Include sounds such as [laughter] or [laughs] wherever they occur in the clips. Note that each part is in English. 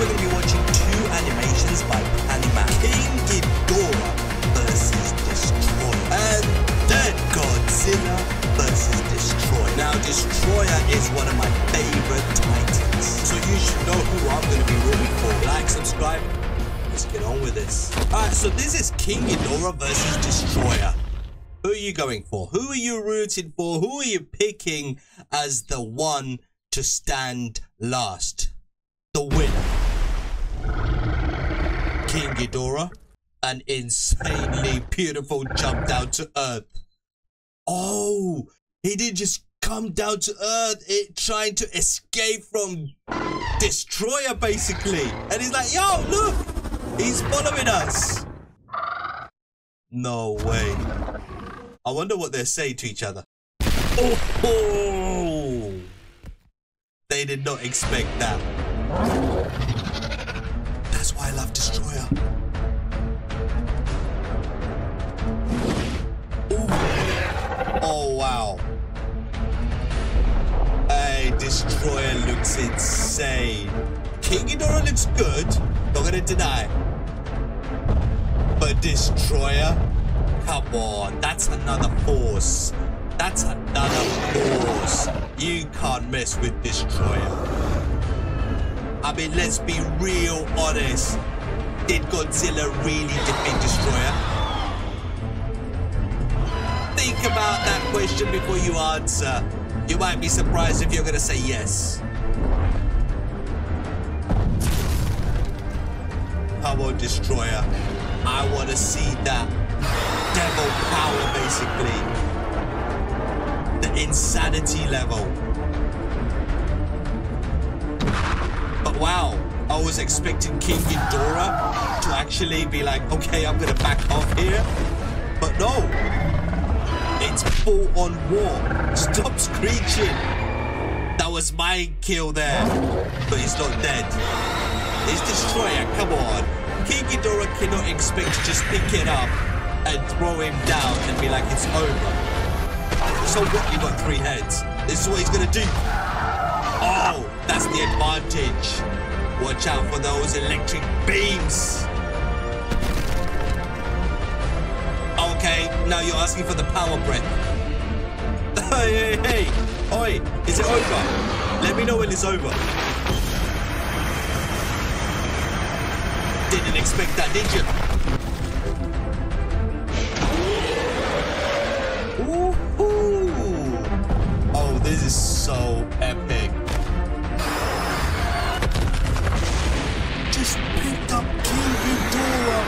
we're going to be watching two animations by Paniman. King Ghidorah versus Destoroyah. And then Godzilla versus Destoroyah. Now, Destoroyah is one of my favorite titans. So you should know who I'm going to be rooting for. Like, subscribe. Let's get on with this. Alright, so this is King Ghidorah versus Destoroyah. Who are you going for? Who are you rooting for? Who are you picking as the one to stand last? The winner. King Ghidorah. An insanely beautiful jump down to earth. Oh, he didn't just come down to earth, it trying to escape from Destoroyah, basically. And he's like, yo, look, he's following us. No way. I wonder what they're saying to each other. Oh, oh. They did not expect that. Oh, wow. Hey, Destoroyah looks insane. King Ghidorah looks good. Not gonna deny. But Destoroyah? Come on, that's another force. That's another force. You can't mess with Destoroyah. I mean, let's be real honest. Did Godzilla really defeat Destoroyah? Think about that question before you answer. You might be surprised if you're going to say yes. Come on, Destoroyah. I want to see that devil power, basically. The insanity level. But wow, I was expecting King Ghidorah to actually be like, okay, I'm going to back off here. But no. It's full on war. Stop screeching. That was my kill there. But he's not dead. It's Destoroyah, come on. King Ghidorah cannot expect to just pick it up and throw him down and be like, it's over. So what, you got three heads? This is what he's gonna do. Oh, that's the advantage. Watch out for those electric beams. Now you're asking for the power breath. [laughs] hey, hey, hey. Oi, is it over? Let me know when it's over. Didn't expect that, did you? Oh, this is so epic. Just picked up King Ghidorah.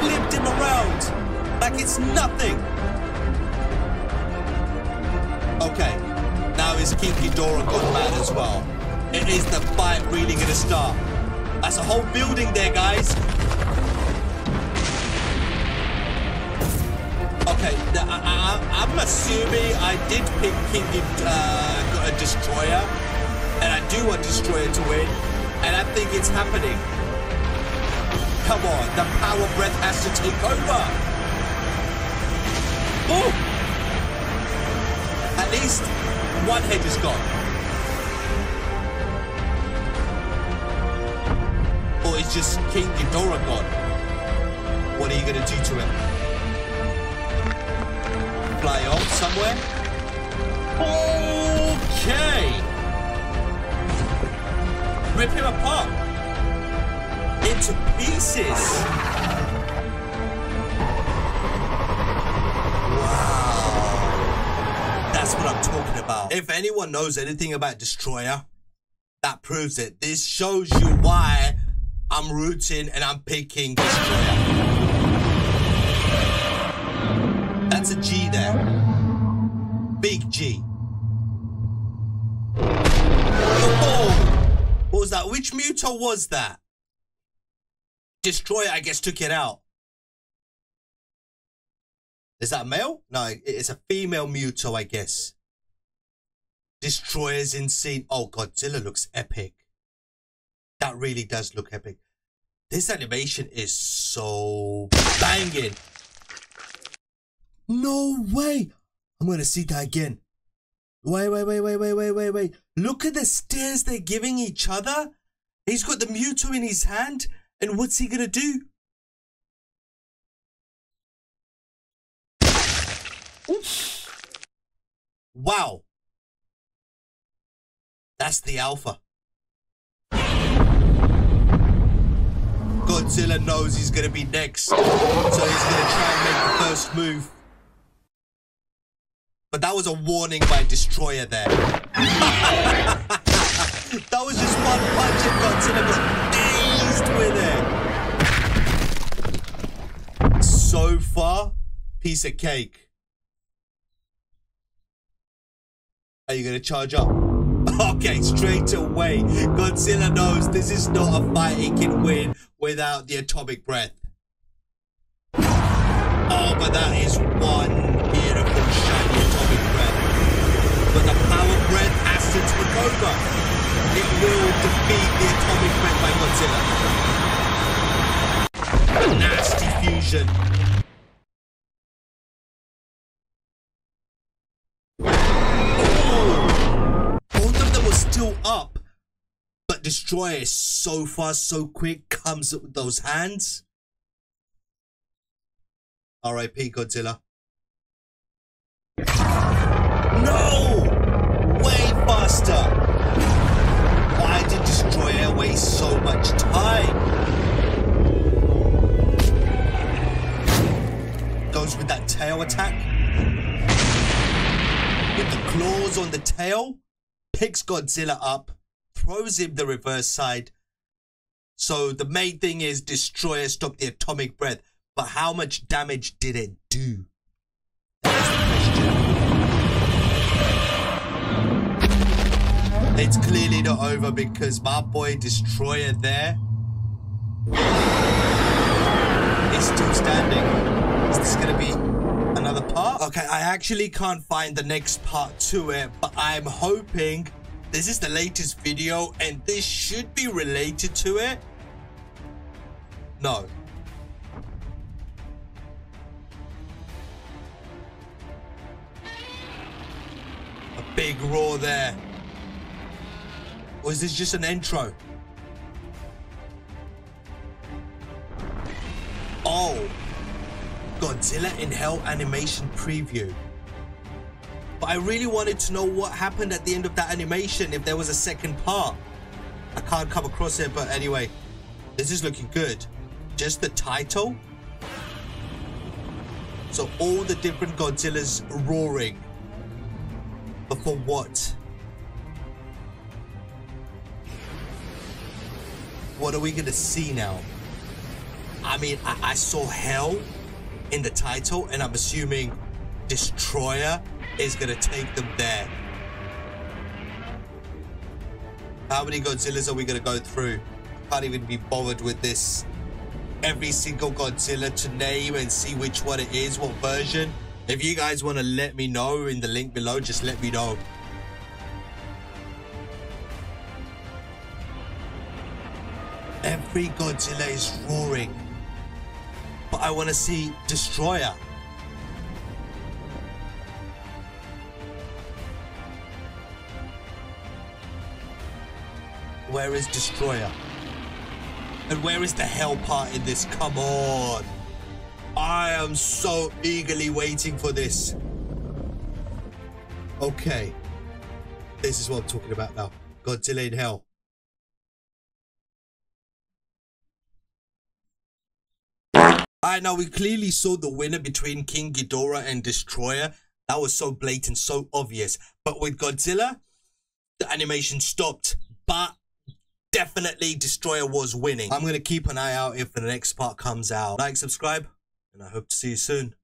Flipped him around like it's nothing. Okay, now is King Ghidorah gone mad as well? It is the fight really gonna start. That's a whole building there, guys. Okay, I, am assuming I did pick King uh, a Destoroyah, and I do want Destoroyah to win, and I think it's happening. Come on, the power breath has to take over. Oh! At least one head is gone. Or it's just King Ghidorah gone. What are you gonna do to him? Fly off somewhere? Okay! Rip him apart! Into pieces! If anyone knows anything about Destoroyah, that proves it. This shows you why I'm rooting and I'm picking Destoroyah. That's a G there. Big G. What was that? Which Muto was that? Destoroyah, I guess, took it out. Is that male? No, it's a female Muto, I guess. Destoroyah's insane. Oh, Godzilla looks epic. That really does look epic. This animation is so banging. No way. I'm going to see that again. Wait, wait, wait, wait, wait, wait, wait, wait. Look at the stares they're giving each other. He's got the Muto in his hand, and what's he gonna do? Oof. Wow. That's the alpha. Godzilla knows he's gonna be next, so he's gonna try and make the first move. But that was a warning by Destoroyah there. [laughs] that was just one punch and Godzilla got dazed with it. So far, piece of cake. Are you gonna charge up? [laughs] Okay, straight away. Godzilla knows this is not a fight he can win without the atomic breath. Oh, but that is one beautiful shiny atomic breath. But the power breath has to take over. It will defeat the atomic breath by Godzilla. Nasty fusion. Up. But Destoroyah is so fast, so quick, comes with those hands. R.I.P. Godzilla. No! Way faster! Why did Destoroyah waste so much time? Goes with that tail attack. With the claws on the tail picks Godzilla up, throws him the reverse side. So the main thing is Destoroyah stop the atomic breath. But how much damage did it do? It's clearly not over because my boy Destoroyah there is still standing. Is this gonna be another part. Okay, I actually can't find the next part to it, but I'm hoping this is the latest video and this should be related to it. No. A big roar there. Or is this just an intro? In Hell animation preview. But I really wanted to know what happened at the end of that animation, if there was a second part. I can't come across it, but anyway, this is looking good. Just the title. So all the different Godzillas roaring. But for what? What are we gonna see now? I mean, I, I saw hell in the title, and I'm assuming Destoroyah is gonna take them there. How many Godzillas are we gonna go through? Can't even be bothered with this. Every single Godzilla to name and see which one it is, what version. If you guys want to let me know in the link below, just let me know. Every Godzilla is roaring. I want to see Destoroyah. Where is Destoroyah? And where is the hell part in this? Come on. I am so eagerly waiting for this. Okay. This is what I'm talking about now. Godzilla in hell. I know we clearly saw the winner between King Ghidorah and Destoroyah. That was so blatant, so obvious. But with Godzilla, the animation stopped. But definitely Destoroyah was winning. I'm going to keep an eye out if the next part comes out. Like, subscribe, and I hope to see you soon.